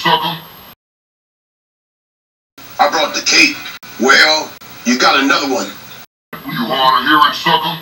sucker? I brought the cake. Well, you got another one. You hard of hearing, sucker?